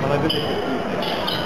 non avete capito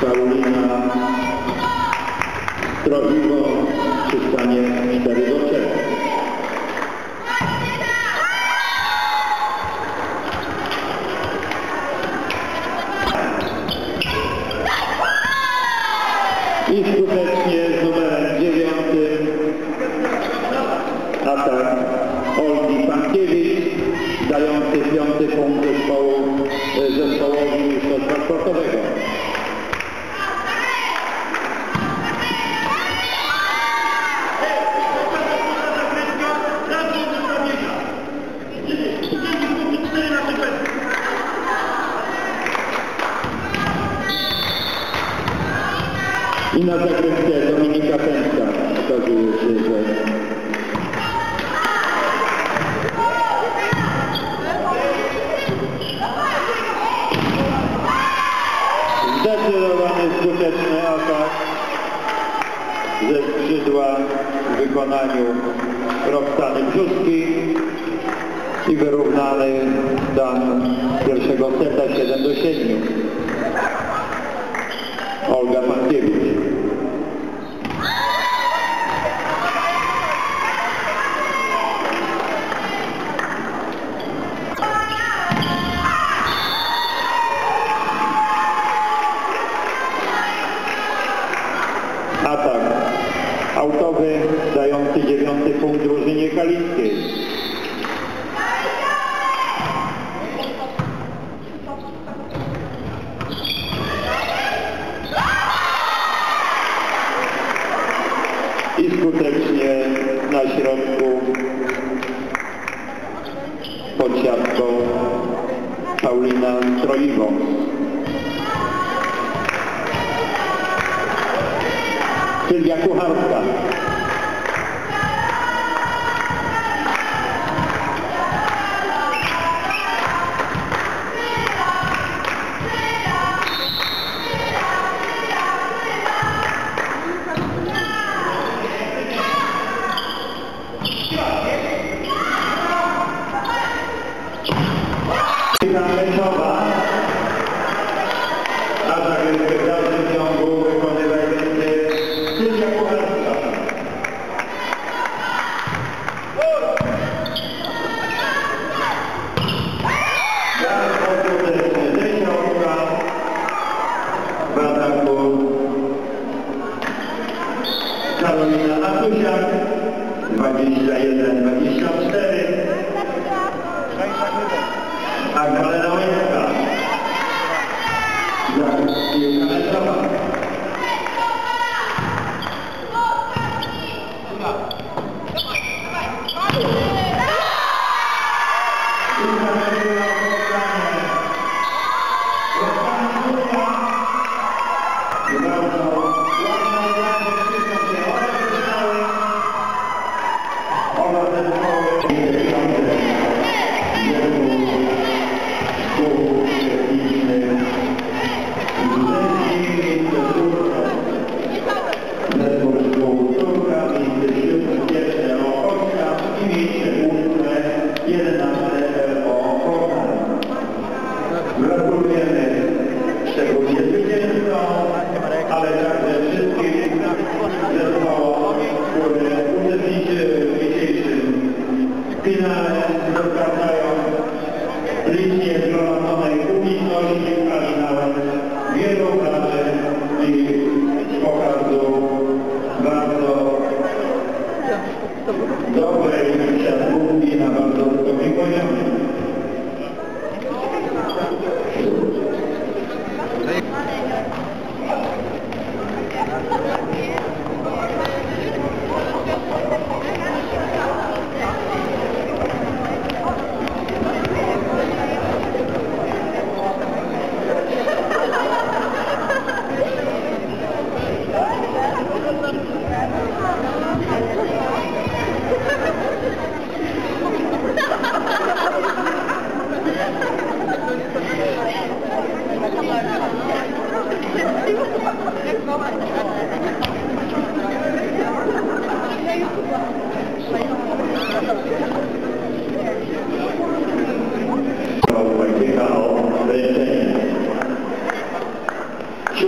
Paulina Trowiwo przy stanie 4 na zagrywce Dominika Pęczka. Okazuje się, że Zdecydowany, skuteczny atak ze skrzydła w wykonaniu Roxany Brzuski i wyrównany stan pierwszego seta 7 do 7. na środku pod siatką Paulina Stroiwo. Sylwia Kucharska. górny, szczególnie zwycięzcą, ale także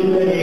Thank you.